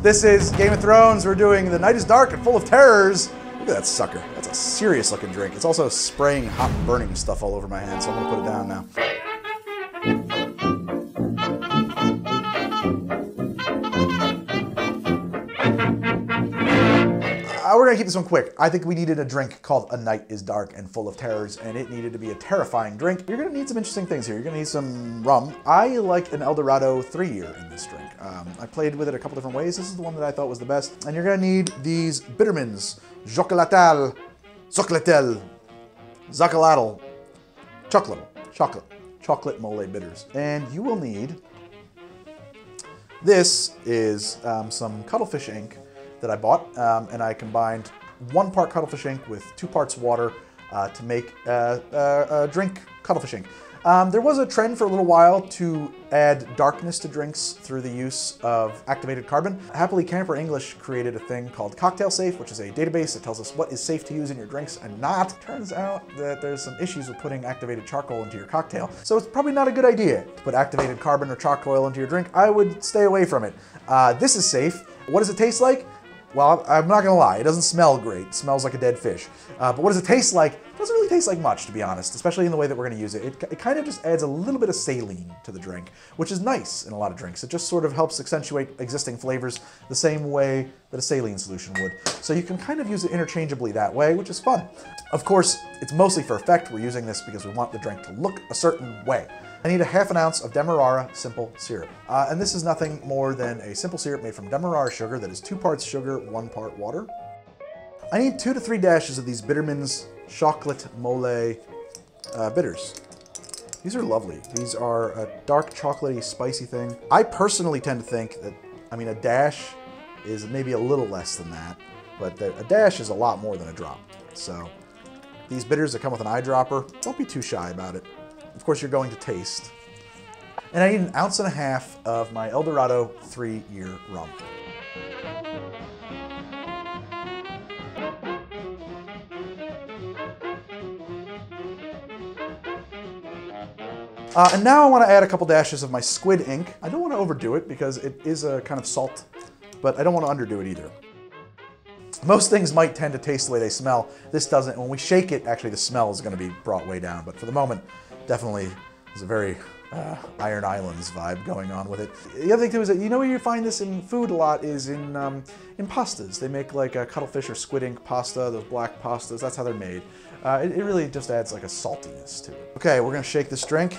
This is Game of Thrones. We're doing The Night is Dark and Full of Terrors. Look at that sucker. That's a serious looking drink. It's also spraying hot burning stuff all over my hand, so I'm gonna put it down now. We're gonna keep this one quick. I think we needed a drink called A Night is Dark and Full of Terrors, and it needed to be a terrifying drink. You're gonna need some interesting things here. You're gonna need some rum. I like an El Dorado three year in this drink. Um, I played with it a couple different ways. This is the one that I thought was the best. And you're gonna need these Bittermens, Chocolatal, Zoclatel, Zacalatal, chocolate, chocolate, chocolate mole bitters. And you will need this is um, some cuttlefish ink that I bought, um, and I combined one part cuttlefish ink with two parts water uh, to make a, uh, uh, drink cuttlefish ink. Um, there was a trend for a little while to add darkness to drinks through the use of activated carbon. Happily Camper English created a thing called Cocktail Safe, which is a database that tells us what is safe to use in your drinks and not. Turns out that there's some issues with putting activated charcoal into your cocktail, so it's probably not a good idea to put activated carbon or charcoal into your drink. I would stay away from it. Uh, this is safe. What does it taste like? Well, I'm not gonna lie, it doesn't smell great. It smells like a dead fish. Uh, but what does it taste like? It doesn't really taste like much, to be honest, especially in the way that we're gonna use it. It, it kind of just adds a little bit of saline to the drink, which is nice in a lot of drinks. It just sort of helps accentuate existing flavors the same way that a saline solution would. So you can kind of use it interchangeably that way, which is fun. Of course, it's mostly for effect. We're using this because we want the drink to look a certain way. I need a half an ounce of Demerara simple syrup. Uh, and this is nothing more than a simple syrup made from Demerara sugar that is two parts sugar, one part water. I need two to three dashes of these Bittermens chocolate mole uh, bitters. These are lovely. These are a dark chocolatey spicy thing. I personally tend to think that, I mean, a dash is maybe a little less than that, but the, a dash is a lot more than a drop. So these bitters that come with an eyedropper, don't be too shy about it. Of course, you're going to taste. And I need an ounce and a half of my El Dorado three-year rum. Uh, and now I want to add a couple dashes of my squid ink. I don't want to overdo it because it is a kind of salt, but I don't want to underdo it either. Most things might tend to taste the way they smell. This doesn't. When we shake it, actually the smell is going to be brought way down. But for the moment, definitely there's a very uh, Iron Islands vibe going on with it. The other thing too is that you know where you find this in food a lot is in um, in pastas. They make like a cuttlefish or squid ink pasta, those black pastas. That's how they're made. Uh, it, it really just adds like a saltiness to it. Okay, we're gonna shake this drink.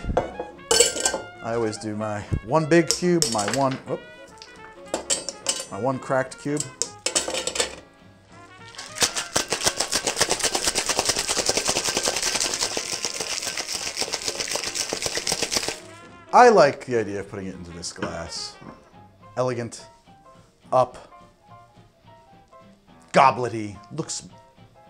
I always do my one big cube, my one, whoop, my one cracked cube. I like the idea of putting it into this glass. Elegant, up, goblety, looks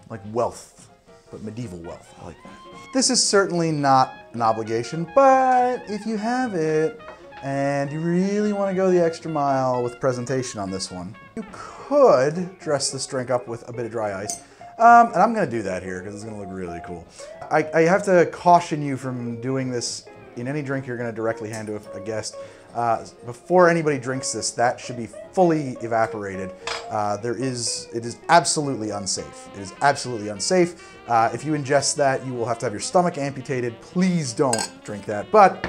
like wealth, but medieval wealth. I like that. This is certainly not an obligation, but if you have it and you really want to go the extra mile with presentation on this one, you could dress this drink up with a bit of dry ice. Um, and I'm gonna do that here because it's gonna look really cool. I, I have to caution you from doing this in any drink you're going to directly hand to a, a guest. Uh, before anybody drinks this, that should be fully evaporated. Uh, there is, it is absolutely unsafe. It is absolutely unsafe. Uh, if you ingest that, you will have to have your stomach amputated. Please don't drink that. But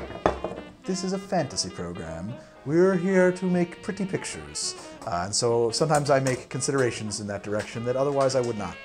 this is a fantasy program. We're here to make pretty pictures. Uh, and so sometimes I make considerations in that direction that otherwise I would not.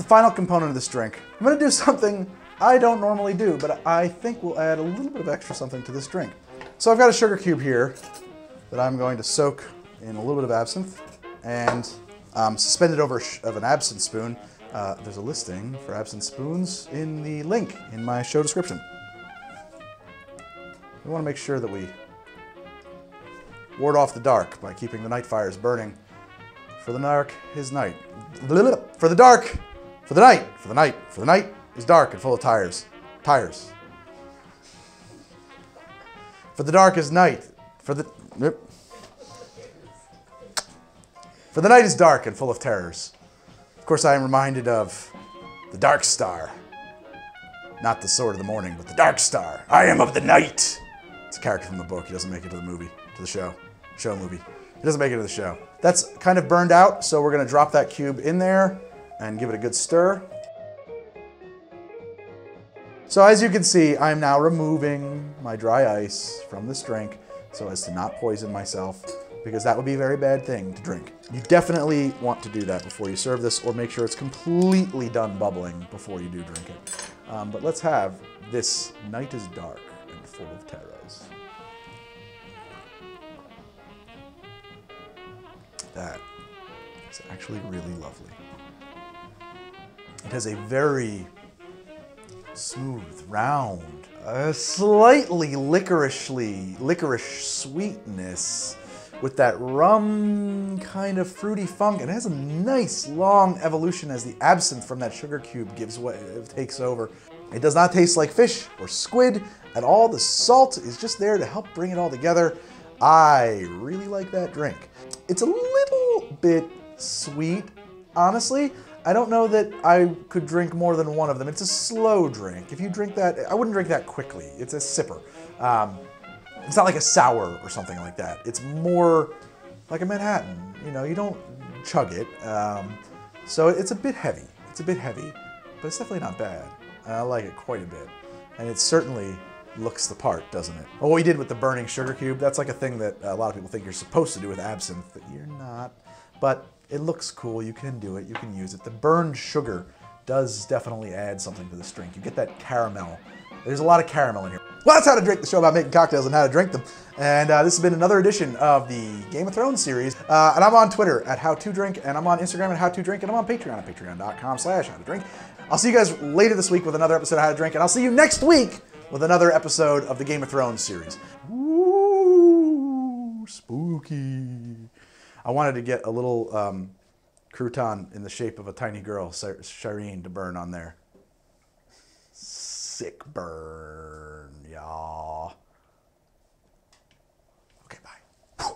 The final component of this drink. I'm gonna do something I don't normally do, but I think will add a little bit of extra something to this drink. So I've got a sugar cube here that I'm going to soak in a little bit of absinthe and um, suspend it over of an absinthe spoon. Uh, there's a listing for absinthe spoons in the link in my show description. We want to make sure that we ward off the dark by keeping the night fires burning. For the dark is night. For the dark for the night, for the night, for the night is dark and full of tires. Tires. For the darkest night. For the. For the night is dark and full of terrors. Of course, I am reminded of the Darkstar. Not the Sword of the Morning, but the Darkstar. I am of the night. It's a character from the book. He doesn't make it to the movie, to the show, show movie. He doesn't make it to the show. That's kind of burned out, so we're gonna drop that cube in there and give it a good stir. So as you can see, I'm now removing my dry ice from this drink so as to not poison myself because that would be a very bad thing to drink. You definitely want to do that before you serve this or make sure it's completely done bubbling before you do drink it. Um, but let's have this night is dark and full of terrors. That is actually really lovely. It has a very smooth, round, uh, slightly licorishly, licorice sweetness with that rum kind of fruity funk. And it has a nice long evolution as the absinthe from that sugar cube gives way, takes over. It does not taste like fish or squid at all. The salt is just there to help bring it all together. I really like that drink. It's a little bit sweet, honestly. I don't know that I could drink more than one of them. It's a slow drink. If you drink that, I wouldn't drink that quickly. It's a sipper. Um, it's not like a sour or something like that. It's more like a Manhattan. You know, you don't chug it. Um, so it's a bit heavy. It's a bit heavy, but it's definitely not bad. I like it quite a bit. And it certainly looks the part, doesn't it? Well, what we did with the burning sugar cube, that's like a thing that a lot of people think you're supposed to do with absinthe, you're not. But it looks cool, you can do it, you can use it. The burned sugar does definitely add something to this drink. You get that caramel. There's a lot of caramel in here. Well, that's how to drink the show about making cocktails and how to drink them. And uh, this has been another edition of the Game of Thrones series. Uh, and I'm on Twitter at How To Drink, and I'm on Instagram at How To Drink, and I'm on Patreon at patreon.com slash How To Drink. I'll see you guys later this week with another episode of How to Drink, and I'll see you next week with another episode of the Game of Thrones series. Ooh, spooky. I wanted to get a little um, crouton in the shape of a tiny girl, Shireen, to burn on there. Sick burn, y'all.